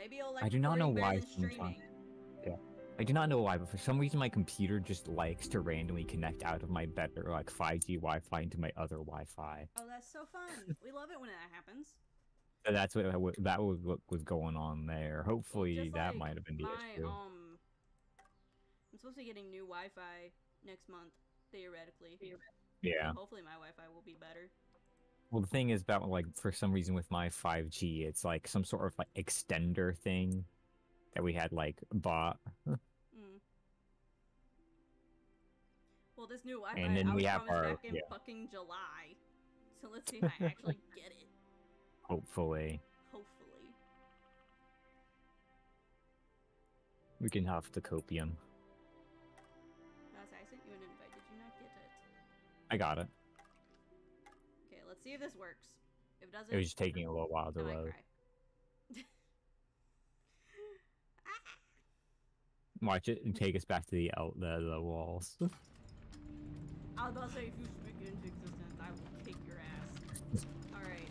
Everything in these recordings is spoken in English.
Maybe it'll like. I do not know why better than sometimes- streaming. I do not know why, but for some reason my computer just likes to randomly connect out of my better like 5G Wi-Fi into my other Wi-Fi. Oh, that's so fun. we love it when that happens. So that's what that was what was going on there. Hopefully Just that like might have been the my, issue. Um, I'm supposed to be getting new Wi-Fi next month, theoretically. yeah. Hopefully my Wi-Fi will be better. Well, the thing is about like for some reason with my 5G, it's like some sort of like extender thing that we had like bought. Mm. Well, this new Wi-Fi And then I we have our- back in yeah. fucking July. So let's see if I actually get it. Hopefully, Hopefully. we can have the copium. That's I sent you an invite. Did you not get it? I got it. Let's see if this works. If it doesn't, It was taking a little while to load. Watch it and take us back to the el- the, the walls. I was about to say, if you speak into existence, I will kick your ass. Alright.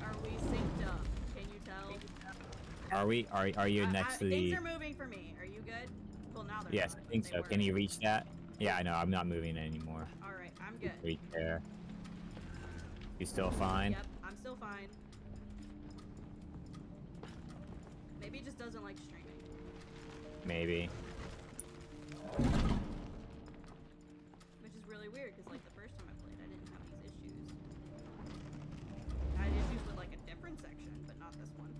Are we synced up? Can you tell? Are we? Are are you I- next I- to Things the? are moving for me. Are you good? Well, now they're Yes, I think so. were. Can you reach that? Yeah, I know. I'm not moving anymore. Alright, I'm good. Right there. You still fine? Yep, I'm still fine. Maybe it just doesn't like streaming. Maybe. Which is really weird, because like the first time I played, I didn't have these issues. I had issues with like a different section, but not this one.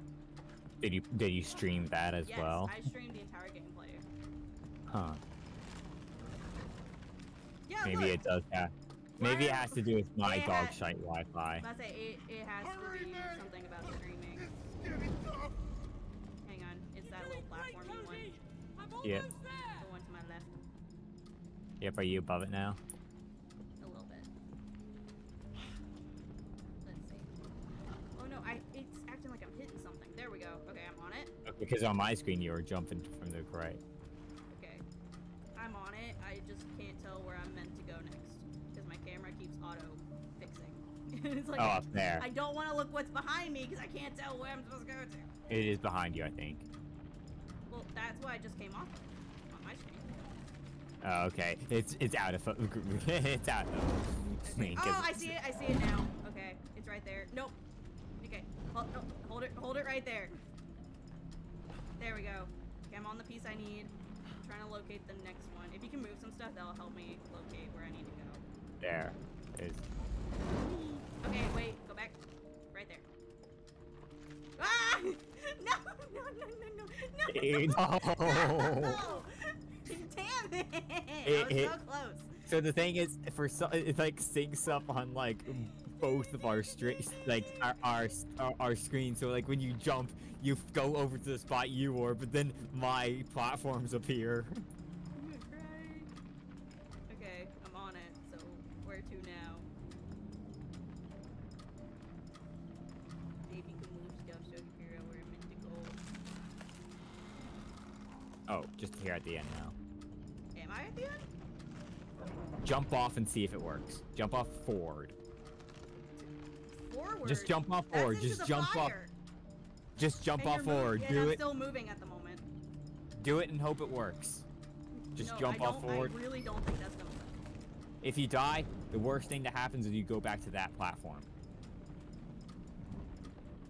Did you did you stream that as yes, well? I streamed the entire gameplay. Huh. Yeah, Maybe look, it does have. Maybe it has to do with my It dog ha- shite Wi-Fi. I say it, it has Hurry, to be man. something about streaming. It's getting tough. Hang on, it's that little platformy one. Yep. The one to my left. Yep. Are you above it now? A little bit. Let's see. Oh no, I it's acting like I'm hitting something. There we go. Okay, I'm on it. Oh, because on my screen you were jumping from the right. Okay. I'm on it. I just can't tell where I'm meant it's like Oh, up there. I don't want to look what's behind me because I can't tell where I'm supposed to go to. It is behind you, I think. Well, that's why I just came off of on my screen. Oh, okay. It's it's out of it's out of screen. Oh, I see it. I see it now. Okay, it's right there. Nope. Okay, hold, no, hold it. Hold it right there. There we go. Okay, I'm on the piece I need. I'm trying to locate the next one. If you can move some stuff, that'll help me locate where I need to go. There. Is Okay, wait. Go back. Right there. Ah! No! No! No! No! No! No! no. Damn it! It- I was it- so close. So the thing is, for some, it like syncs up on like both of our streets, like our, our our our screens. So like when you jump, you go over to the spot you were, but then my platforms appear. Oh, just here at the end now. Am I at the end? Jump off and see if it works. Jump off forward. Forward. Just jump off forward. Just jump fire. off. Just jump And off forward. Do I'm it. still moving at the moment. Do it and hope it works. Just no, jump I off forward. I really don't think that's gonna work. If you die, the worst thing that happens is you go back to that platform.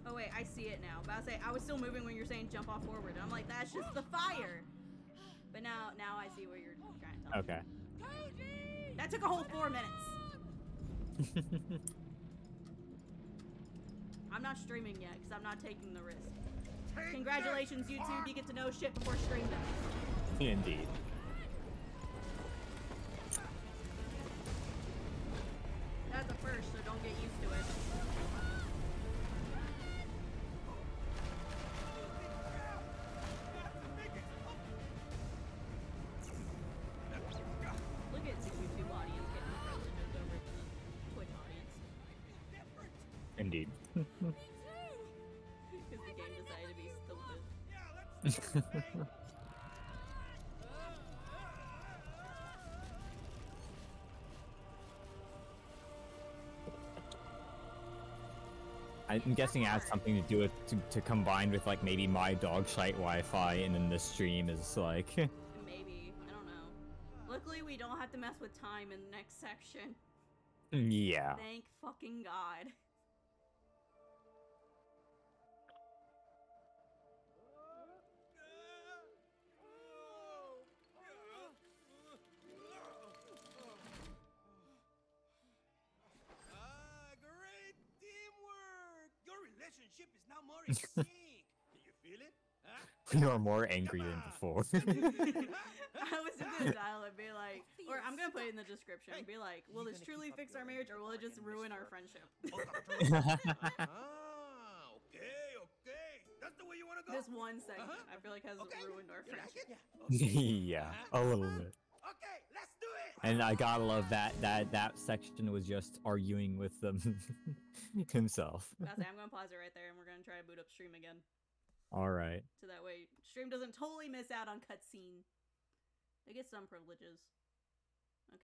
Oh wait, I see it now. But I was say I was still moving when you're saying jump off forward. I'm like, that's just the fire. But now, now I see what you're trying to tell me. Okay. That took a whole four minutes. I'm not streaming yet because I'm not taking the risk. Take Congratulations, YouTube. You get to know shit before stream does. Indeed. Let's I'm guessing it has something to do with to, to combine with like maybe my dog site Wi-Fi, and then the stream is like. Maybe. I don't know. Luckily, we don't have to mess with time in the next section. yeah. Thank fucking God. Relationship is now more in sync. Can you feel it? Huh? You are more angry than before. I was gonna dial it, be like, or I'm gonna put it in the description. Be like, will this truly fix our marriage, or will it just ruin our friendship? ah, okay, okay. That's the way you wanna go. this one segment, Uh-huh. I feel like has Okay. ruined our You like friendship. yeah, a little Uh-huh. bit. And I gotta love that that that section was just arguing with them himself. That's it. I'm gonna pause it right there, and we're gonna try to boot up stream again, All right. so that way stream doesn't totally miss out on cutscene. They get some privileges.